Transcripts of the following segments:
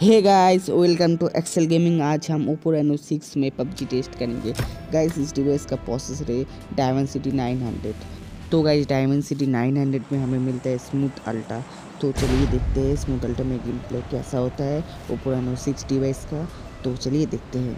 Hey guys welcome to Excel gaming आज हम Oppo Reno six में पबजी टेस्ट करेंगे। गाइस इस डिवाइस का प्रोसेसर है डायमंड सिटी 900 तो गाइस डायमंड सिटी 900 में हमें मिलता है स्मूथ अल्टा तो चलिए देखते हैं स्मूथ अल्टा में गेम प्ले कैसा होता है ओपो रेनो सिक्स डिवाइस का। तो चलिए देखते हैं।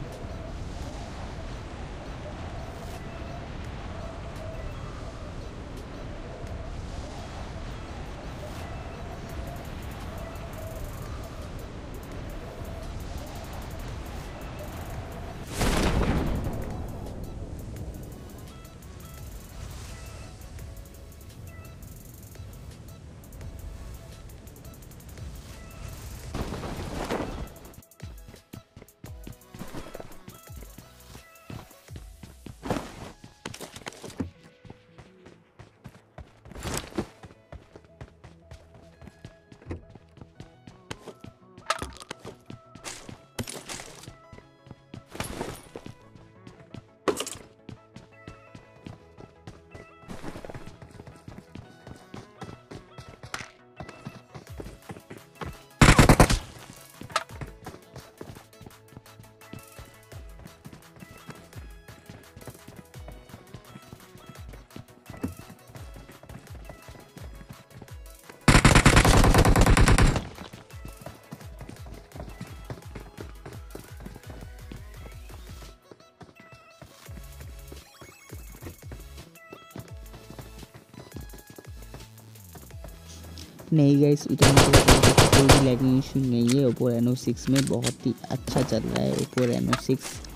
नहीं गई इतना कोई भी लैगिंग इशू नहीं है ओप्पो रेनो सिक्स में बहुत ही अच्छा चल रहा है ओप्पो रेनो सिक्स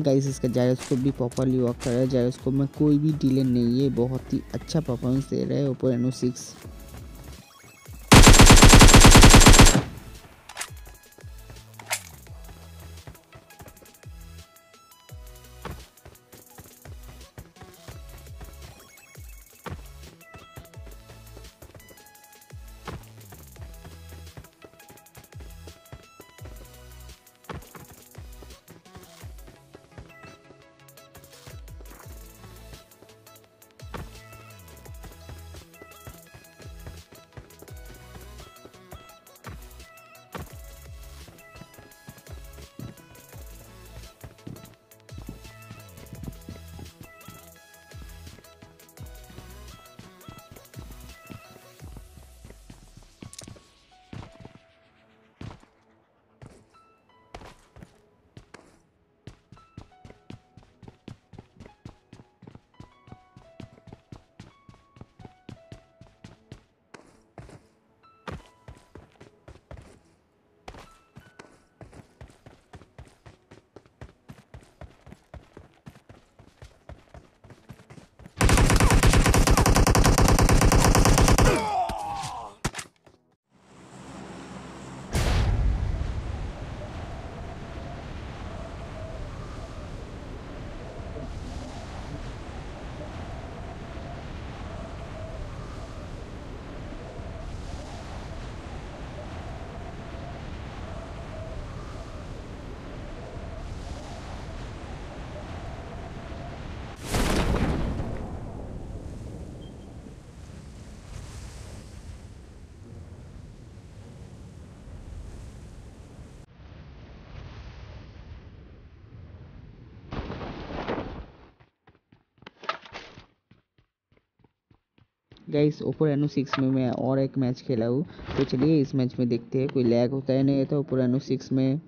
गाइस इसका जायरोस्कोप भी प्रॉपरली वर्क कर रहा है जायरोस्कोप में कोई भी डिले नहीं है, बहुत ही अच्छा परफॉर्मेंस दे रहा है Oppo Reno six guys Oppo Reno six में मैं और एक मैच खेला हूँ। तो चलिए इस मैच में देखते हैं, कोई लैग होता है नहीं तो ओपो रेनो सिक्स में।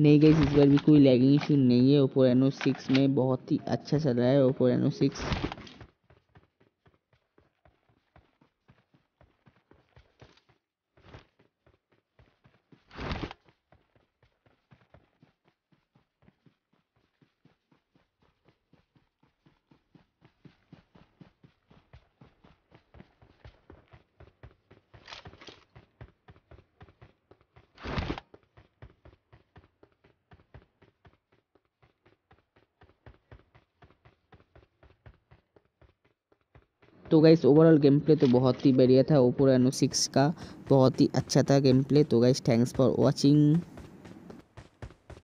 नहीं गई, इस बार भी कोई लैगिंग इशू नहीं है। ओप्पो रेनो सिक्स में बहुत ही अच्छा चल रहा है ओप्पो रेनो सिक्स तो गाइस ओवरऑल गेम प्ले तो बहुत ही बढ़िया था। ओप्पो रेनो सिक्स का बहुत ही अच्छा था गेम प्ले तो गाइस थैंक्स फॉर वॉचिंग